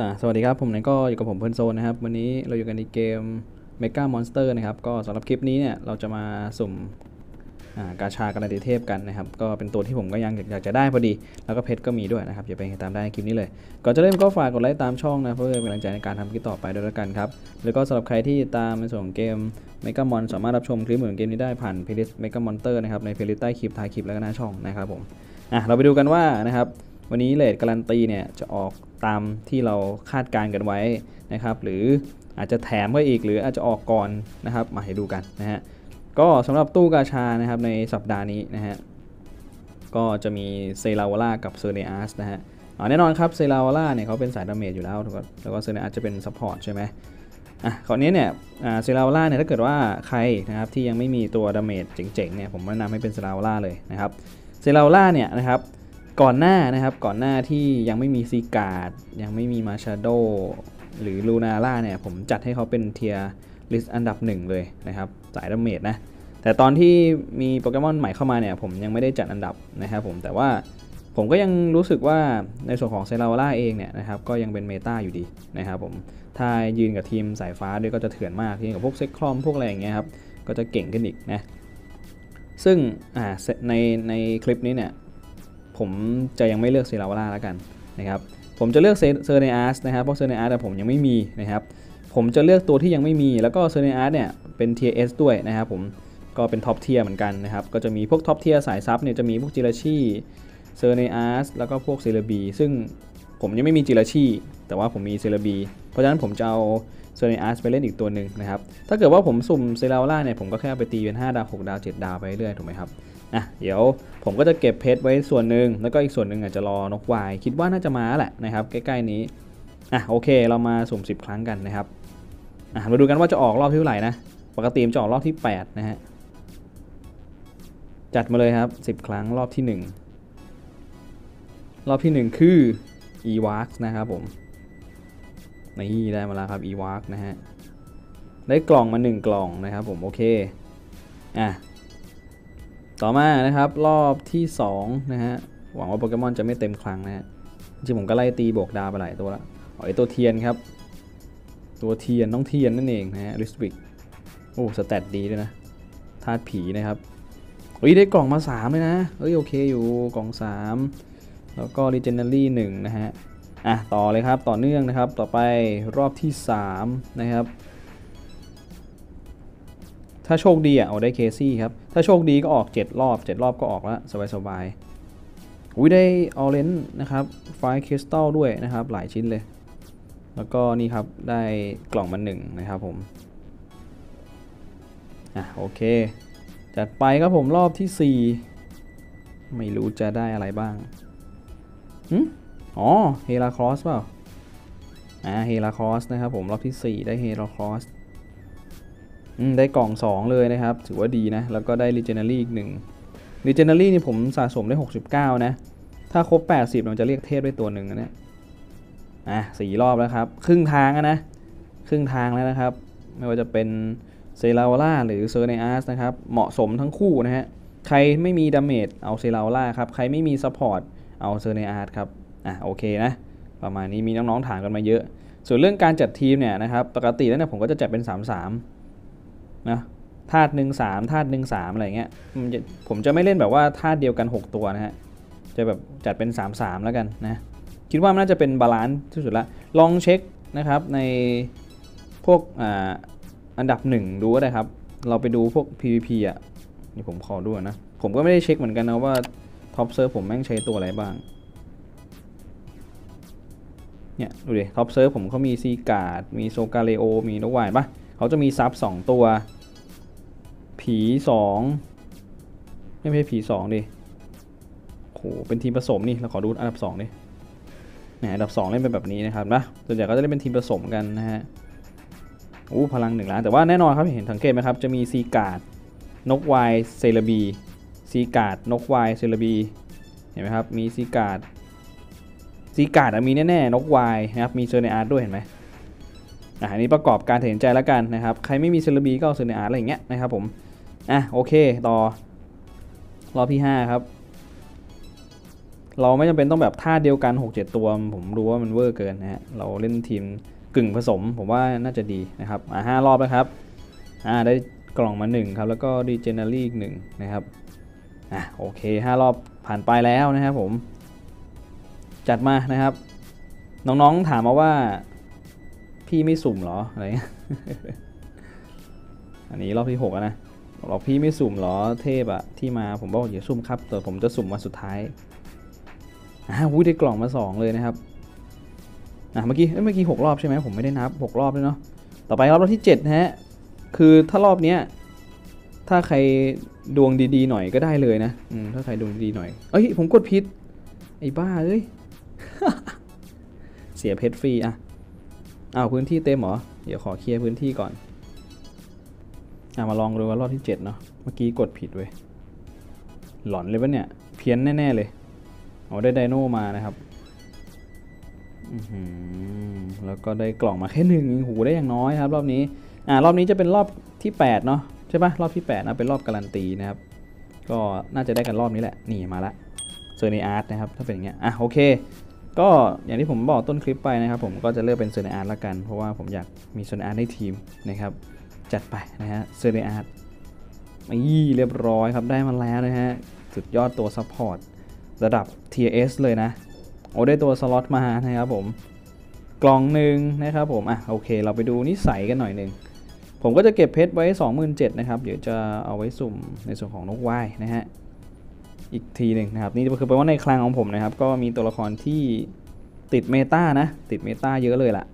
อ่าสวัสดีครับ ผมนันก็อยู่กับผมเพื่อนโซนนะครับ วันนี้เราอยู่กันในเกม Mega Monster นะครับ ก็สำหรับคลิปนี้เนี่ยเราจะมาสุ่มกาชากรันตีเทพกันนะครับ ก็เป็นตัวที่ผมก็ยังอยากจะได้พอดี แล้วก็เพชรก็มีด้วยนะครับอย่าไปตามได้คลิปนี้เลย ก่อนจะเริ่มก็ฝากกดไลค์ตามช่องนะเพื่อเป็นกำลังใจในการทำคลิปต่อไปด้วยแล้วกันครับ แล้วก็สำหรับใครที่ตามในส่วนของเกม Mega Mon สามารถรับชมคลิปเหมือนเกมนี้ได้ผ่าน playlist Mega Monster นะครับใน playlist ใต้คลิปท้ายคลิปแล้วก็หน้าช่องนะครับผมอะเราไปดูกันว่านะครับ วันนี้ rate การันตีเนี่ยจะออกตามที่เราคาดการณ์กันไว้นะครับหรืออาจจะแถมก็อีกหรืออาจจะออกก่อนนะครับมาให้ดูกันนะฮะก็สำหรับตู้กาชานะครับในสัปดาห์นี้นะฮะก็จะมี Zeraora กับ Xerneas นะฮะอ๋อแน่นอนครับ Zeraora เนี่ยเขาเป็นสาย damage อยู่แล้วถูกแล้วก็ Xerneas จะเป็น support ใช่ไหมอะคราวนี้เนี่ย Zeraora เนี่ยถ้าเกิดว่าใครนะครับที่ยังไม่มีตัว damageเจ๋งๆเนี่ยผมแนะนำให้เป็น Zeraora เลยนะครับ Zeraora เนี่ยนะครับ ก่อนหน้านะครับก่อนหน้าที่ยังไม่มี Zygarde ยังไม่มี Marshadow หรือ Lunala เนี่ยผมจัดให้เขาเป็น tier list อันดับหนึ่งเลยนะครับสาย damage นะแต่ตอนที่มีโปเกมอนใหม่เข้ามาเนี่ยผมยังไม่ได้จัดอันดับนะครับผมแต่ว่าผมก็ยังรู้สึกว่าในส่วนของ Zeraora เองเนี่ยนะครับก็ยังเป็น meta อยู่ดีนะครับผมถ้ายืนกับทีมสายฟ้าด้วยก็จะเถื่อนมากยืนกับพวก Zekrom พวกอะไรอย่างเงี้ยครับก็จะเก่งขึ้นอีกนะซึ่งในในคลิปนี้เนี่ย ผมจะยังไม่เลือก Zeraora แล้วกันนะครับผมจะเลือก Xerneas นะครับเพราะ Xerneas ผมยังไม่มีนะครับผมจะเลือกตัวที่ยังไม่มีแล้วก็ Xerneas เนี่ยเป็น tier S ด้วยนะครับผมก็เป็น top tier เหมือนกันนะครับก็จะมีพวก top tier สาย sup เนี่ยจะมีพวก Jirachi Xerneas แล้วก็พวก Celebi ซึ่งผมยังไม่มี Jirachi แต่ว่าผมมี Celebiเพราะฉะนั้นผมจะเอาเซอร์เนอาร์สไปเล่นอีกตัวหนึ่งนะครับ ถ้าเกิดว่าผมสุ่มเซราล่าเนี่ยผมก็แค่ไปตีเป็น 5 ดาว 6 ดาว 7 ดาวไปเรื่อยถูกไหมครับ อะเดี๋ยวผมก็จะเก็บเพชรไว้ส่วนหนึ่งแล้วก็อีกส่วนหนึ่งอาจจะรอนกวายคิดว่าน่าจะมาแหละนะครับใกล้ๆนี้อะโอเคเรามาสุ่ม10 ครั้งกันนะครับอะมาดูกันว่าจะออกรอบที่เท่าไหร่นะปกติจะออกรอบที่ 8 นะฮะจัดมาเลยครับ 10 ครั้งรอบที่ 1 รอบที่ 1 คือ e w a r k นะครับผมนี่ได้มาแล้วครับ e w a r k นะฮะได้กล่องมา 1 กล่องนะครับผมโอเคอะ ต่อมานะครับรอบที่2นะฮะหวังว่าโปเกมอนจะไม่เต็มครั้งนะฮะจริงผมก็ไล่ตีบวกดาไปหลายตัวแล้วอ๋อไอตัวเทียนครับ ตัวเทียนน้องเทียนนั่นเองนะฮะริสบิกโอ้สแตทดีด้วยนะธาตุผีนะครับเฮ้ยได้กล่องมา3เลยนะเอ้ยโอเคอยู่กล่อง 3 แล้วก็ Legendary 1นะฮะอะต่อเลยครับต่อเนื่องนะครับต่อไปรอบที่ 3 นะครับ ถ้าโชคดีอะเอาได้เคซี่ครับ ถ้าโชคดีก็ออก 7 รอบ 7 รอบก็ออกแล้วสบายๆอุ้ยได้ออเรนจ์นะครับไฟคริสตัลด้วยนะครับ หลายชิ้นเลย แล้วก็นี่ครับได้กล่องมาหนึ่งนะครับผม อะโอเค จัดไปครับผมรอบที่ 4 ไม่รู้จะได้อะไรบ้างหืมอ๋อเฮราครอสเปล่า อ่าเฮราครอสนะครับผมรอบที่ 4 ได้เฮราครอส ได้กล่อง 2 เลยนะครับ ถือว่าดีนะ แล้วก็ได้ Legendary อีกหนึ่ง Legendary นี่ผมสะสมได้ 69 นะ ถ้าครบ 80มันจะเรียกเทพได้ตัวหนึ่งนะเนี่ยอะสี่รอบแล้วครับ ครึ่งทางนะ ครึ่งทางแล้วนะครับ ไม่ว่าจะเป็น Zeraora หรือ Xerneas นะครับ เหมาะสมทั้งคู่นะฮะ ใครไม่มี damage เอา Zeraora ครับ ใครไม่มี support เอา Xerneas ครับ อะโอเคนะ ประมาณนี้มีน้องๆถามกันมาเยอะ ส่วนเรื่องการจัดทีมเนี่ยนะครับ ปกติแล้วเนี่ยผมก็จะจัดเป็น 3-3 นะธาตุหนึ่งสามธาตุหนึ่งสามอะไรเงี้ยผมจะไม่เล่นแบบว่าธาตุเดียวกัน 6 ตัวนะฮะจะแบบจัดเป็น 3-3 แล้วกันนะคิดว่ามันน่าจะเป็น balance ที่สุดละลองเช็คนะครับในพวกอ่าอันดับ 1 ดูก็ได้ครับ เราไปดูพวก PVP อะนี่ผมขอดูนะ ผมก็ไม่ได้เช็คเหมือนกันนะว่า top serv ผมแม่งใช้ตัวอะไรบ้างเนี่ยดูดิ top serv ผมเขามี Zygarde มี Solgaleo มีนก Y ปะเขาจะมี sup 2ตัว ผี2ไม่ใช่ผี2ดิโหเป็นทีมผสมนี่เราขอดูอันดับ2ดินี่ยอันดับ2เล่นเป็นแบบนี้นะครับนะส่วนใหญ่ก็จะเล่นเป็นทีมผสมกันนะฮะอู้พลังหนึ่งล้านแต่ว่าแน่นอนครับเห็นสังเกตไหมครับจะมี Zygarde นก Y Celebi Zygarde นก Y Celebi เห็นไหมครับมี Zygarde Zygarde มีแน่ๆนก Y นะครับมี Xerneas ด้วยเห็นไหมอันนี้ประกอบการตัดสินใจแล้วกันนะครับใครไม่มี Celebi ก็เอา Xerneas อะไรอย่างเงี้ยนะครับผม อะโอเคต่อ รอบที่ 5 ครับ เราไม่จำเป็นต้องแบบท่าเดียวกัน 6-7 ตัว ผมรู้ว่ามันเวอร์เกินนะฮะ เราเล่นทีมกึ่งผสม ผมว่าน่าจะดีนะครับ อ่าห้ารอบแล้วครับอ่าได้กล่องมา 1 ครับ แล้วก็ดีเจเนอรี่อีกหนึ่งนะครับอะโอเค 5 รอบผ่านไปแล้วนะครับผม จัดมานะครับ น้องๆถามมาว่า พี่ไม่สุ่มเหรออะไรอันนี้รอบที่6นะ บอกพี่ไม่สุ่มเหรอเทพอะที่มาผมบอกอย่าสุ่มครับแต่ผมจะสุ่มมาสุดท้ายอ่าวุ้ยได้กล่องมา 2 เลยนะครับอะเมื่อกี้เอ้เมื่อกี้หกรอบใช่ไหมผมไม่ได้นับ 6 รอบเลยเนาะต่อไปรอบที่7นะฮะคือถ้ารอบเนี้ยถ้าใครดวงดีๆหน่อยก็ได้เลยนะอืมถ้าใครดวงดีๆหน่อยเอ้ยผมกดผิดไอ้บ้าเอ้ยเสียเพชรฟรีอะอ้าวพื้นที่เต็มเหรอเดี๋ยวขอเคลียร์พื้นที่ก่อน อะมาลองดูว่ารอบที่7เนาะเมื่อกี้กดผิดเว้ยหลอนเลยปะเนี่ย เพี้ยนแน่ ๆ เลยโอ้ได้ไดโนมานะครับแล้วก็ได้กล่องมาแค่หนึ่งหูได้อย่างน้อยครับ รอบนี้อ่ารอบนี้จะเป็นรอบที่ 8 เนาะใช่ปะรอบที่8นะเป็นรอบการันตีนะครับ ก็น่าจะได้กันรอบนี้แหละ นี่มาละเซอร์ในอาร์ตนะครับ ถ้าเป็นอย่างเงี้ยอะโอเค ก็อย่างที่ผมบอกต้นคลิปไปนะครับ ผมก็จะเลือกเป็น Xerneas ละกัน เพราะว่าผมอยากมี Xerneas ในทีมนะครับ จัดไปนะฮะ Xerneas นี่เรียบร้อยครับได้มาแล้วนะฮะสุดยอดตัวซัพพอร์ตระดับ TS เลยนะ โอ้ได้ตัวสล็อตมานะครับผม กล่องหนึ่งนะครับผมอะโอเค เราไปดูนิสัยกันหน่อยหนึ่งผมก็จะเก็บเพชรไว้ 27,000นะครับ เดี๋ยวจะเอาไว้สุ่มในส่วนของนก Y นะฮะ อีกทีหนึ่งนะครับ นี่คือแปลว่าในคลังของผมนะครับ ก็มีตัวละครที่ติด meta นะ ติด meta เยอะเลยล่ะ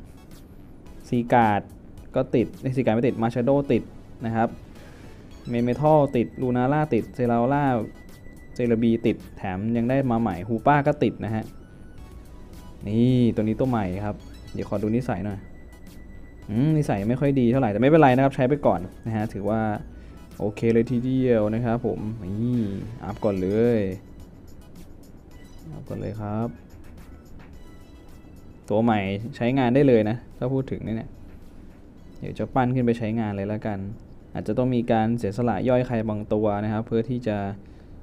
Zygarde ก็ติดใน Zygarde ไม่ติด Marshadow ติดนะครับ Melmetal ติด Lunala ติด Zeraora Celebi ติดแถมยังได้มาใหม่ Hoopa ก็ติดนะฮะ นี่ตัวนี้ตัวใหม่ครับ เดี๋ยวขอดูนิสัยหน่อยอืมนิสัยไม่ค่อยดีเท่าไหร่แต่ไม่เป็นไรนะครับใช้ไปก่อนนะฮะถือว่าโอเคเลยทีเดียวนะครับผม นี่อัพก่อนเลยอัพก่อนเลยครับ ตัวใหม่ใช้งานได้เลยนะ ถ้าพูดถึงนี่เนี่ย เดี๋ยวจะปั้นขึ้นไปใช้งานเลยแล้วกัน อาจจะต้องมีการเสียสละย่อยใครบางตัวนะครับ เพื่อที่จะ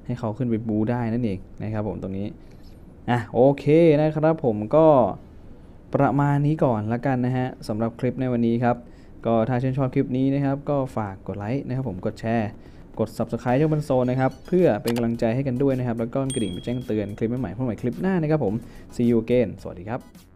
ให้เขาขึ้นไปบูได้นั่นเองนะครับผมตรงนี้อะโอเคนะครับผมก็ประมาณนี้ก่อนละกันนะฮะสำหรับคลิปในวันนี้ครับ ก็ถ้าชื่นชอบคลิปนี้นะครับ ก็ฝากกดไลค์นะครับผมกดแชร์ กด subscribe ช่องบันโซนนะครับ เพื่อเป็นกำลังใจให้กันด้วยนะครับ แล้วก็กระดิ่งไปแจ้งเตือนคลิปใหม่ๆพวกใหม่คลิปหน้านะครับผม see you again สวัสดีครับ